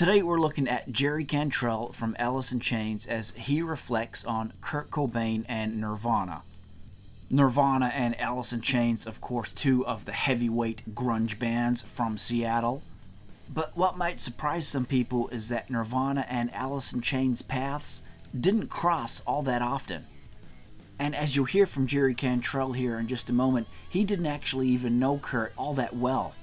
Today we're looking at Jerry Cantrell from Alice in Chains as he reflects on Kurt Cobain and Nirvana. Nirvana and Alice in Chains, of course, two of the heavyweight grunge bands from Seattle. But what might surprise some people is that Nirvana and Alice in Chains paths didn't cross all that often. And as you'll hear from Jerry Cantrell here in just a moment, he didn't actually even know Kurt all that well.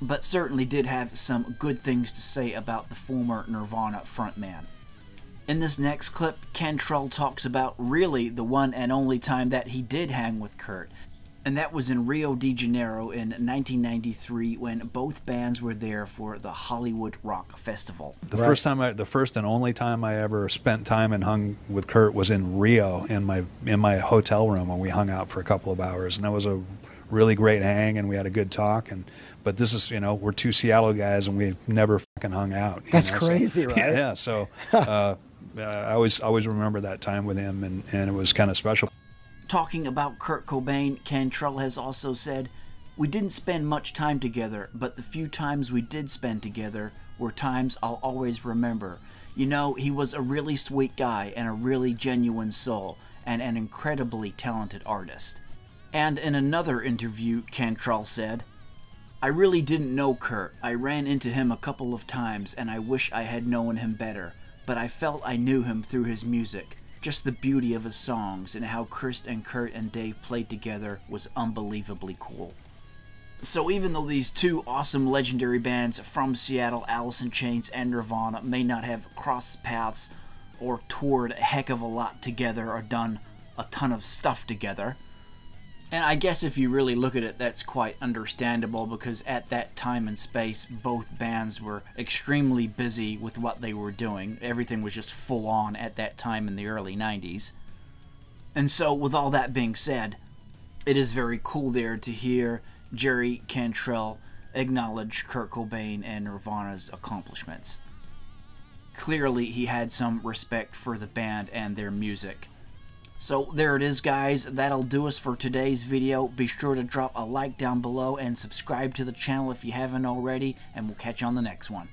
But certainly did have some good things to say about the former Nirvana frontman. In this next clip, Cantrell talks about really the one and only time that he did hang with Kurt, and that was in Rio de Janeiro in 1993 when both bands were there for the Hollywood Rock Festival. The right. first time I, the first and only time I ever spent time and hung with Kurt was in Rio in my in my hotel room when we hung out for a couple of hours, and that was a really great hang, and we had a good talk. And but this is you know we're two Seattle guys, and we've never fucking hung out. That's know? crazy, so, right? Yeah. So uh, I always always remember that time with him, and and it was kind of special. Talking about Kurt Cobain, Cantrell has also said, We didn't spend much time together, but the few times we did spend together were times I'll always remember. You know, he was a really sweet guy and a really genuine soul, and an incredibly talented artist. And in another interview, Cantrell said, I really didn't know Kurt. I ran into him a couple of times and I wish I had known him better, but I felt I knew him through his music. Just the beauty of his songs and how Chris and Kurt and Dave played together was unbelievably cool. So even though these two awesome legendary bands from Seattle, Alice in Chains and Nirvana, may not have crossed paths or toured a heck of a lot together or done a ton of stuff together, and I guess if you really look at it, that's quite understandable because at that time and space, both bands were extremely busy with what they were doing. Everything was just full on at that time in the early 90s. And so, with all that being said, it is very cool there to hear Jerry Cantrell acknowledge Kurt Cobain and Nirvana's accomplishments. Clearly, he had some respect for the band and their music. So there it is guys, that'll do us for today's video. Be sure to drop a like down below and subscribe to the channel if you haven't already, and we'll catch you on the next one.